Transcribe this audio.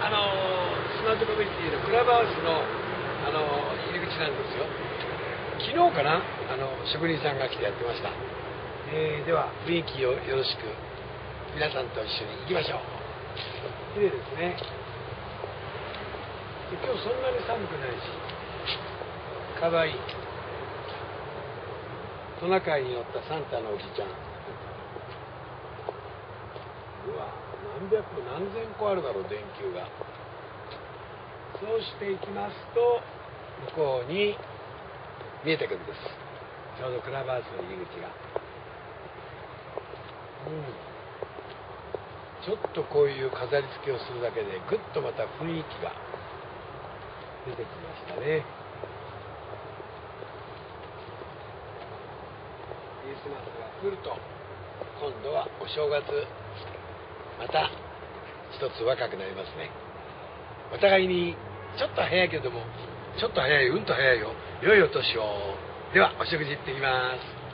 あのスマートコミュニティのクラブハウスの、あの入り口なんですよ。昨日かなあの職人さんが来てやってました、えーでは雰囲気をよろしく皆さんと一緒に行きましょう。綺麗ですね。今日そんなに寒くないしかわいいトナカイに乗ったサンタのおじちゃん。うわ何百個何千個あるだろう電球が。そうしていきますと向こうに見えてくるんです。ちょうどクラブハウスの入り口が。うん。ちょっとこういう飾り付けをするだけでぐっとまた雰囲気が出てきましたね。クリスマスが来ると今度はお正月また一つ若くなりますね。お互いにちょっと早いけどもちょっと早いうんと早いよ良いお年を。ではお食事行ってきます。